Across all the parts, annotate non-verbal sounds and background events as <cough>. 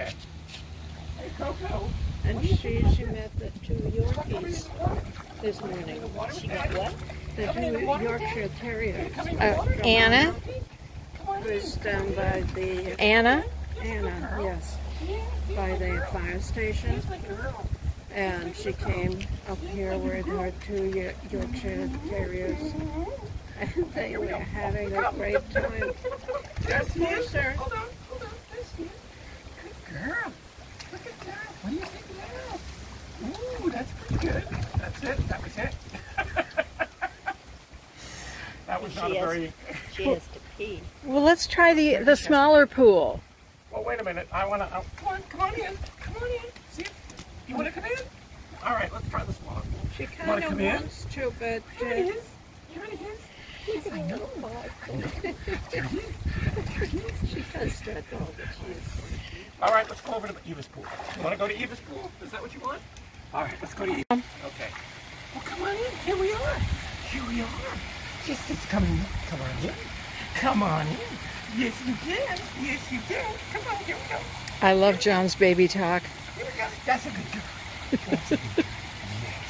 Okay. Hey, Cocoa. And she, she met the two Yorkies this morning. She got what? The two Yorkshire Terriers. Uh, Anna? Who's down by the, Anna? Anna, yes, by the fire station. And she came up here with her two Yorkshire Terriers. <laughs> And they were having a great time. Just closer. Hold on, hold on. Nice here. Good girl. Look at that. What do you think now? Ooh, that's pretty good. That's it. That was it. That was not <laughs> She a has- very. She has to pee. Well, let's try the, the smaller pool. Well, wait a minute. I want to. Uh, come on, come on in. Come on in. See, you want to come in? All right, let's try the smaller pool. She Wanna kind come of in? wants to, but Here it is. Here it is. Yes, I know. <laughs> There it is. There it is. she does that all the time. All right, let's go over to Eva's pool. You want to go to Eva's pool? Is that what you want? All right, let's go to Eva. Okay. Well, come on in. Here we are. Here we are. Just, just come in. Come on in. Come on in. Yes, you can. Yes, you can. Come on, here we go. I love John's baby talk. Here we go. That's a good girl. That's a good girl. Yes.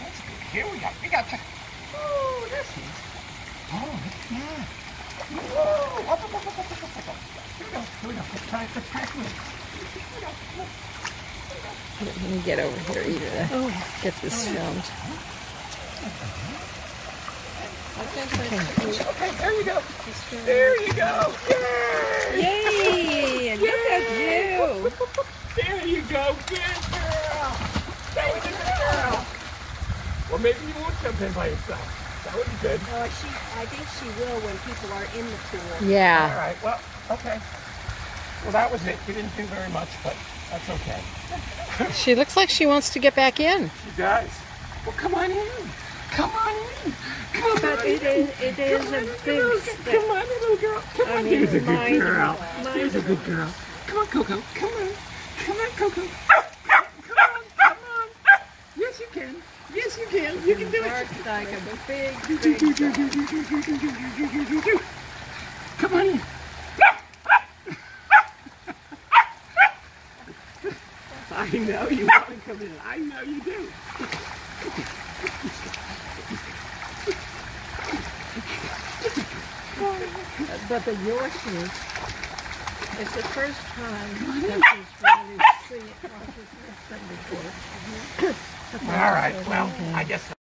That's good. Here we go. We got to. Oh, she is. Oh, at that. Whoa. Up, up, up, up, up, up, up, up. Here we go. Here we go. Let's try, let's try it. Here we go. Let me get over here, Eva. Oh, get this oh, filmed. I Okay, there you go. There you go. Yay! Yay! And look at you! There you go. Good girl. That was a good girl. Well, maybe you won't jump in by yourself. That would be good. Oh, she. I think she will when people are in the pool. Yeah. All right. Well, okay. Well, that was it. You didn't do very much, but that's okay. She looks like she wants to get back in. She does. Well, come on in. Come on in. Come But on it in. is, it is a big step. Come on, little girl. Come I on. mean, There's a good girl. mine- There's a good girl. Come on, Cocoa. Come on. Come on, Cocoa. Come on. Come on. Yes, you can. Yes, you can. You can do it. Like a big, big dog. Come on in. I know you want to come in. I know you do. But the Yorkies, it's the first time that she's really seen, well, she's never seen before. <coughs> All right. Well, I guess.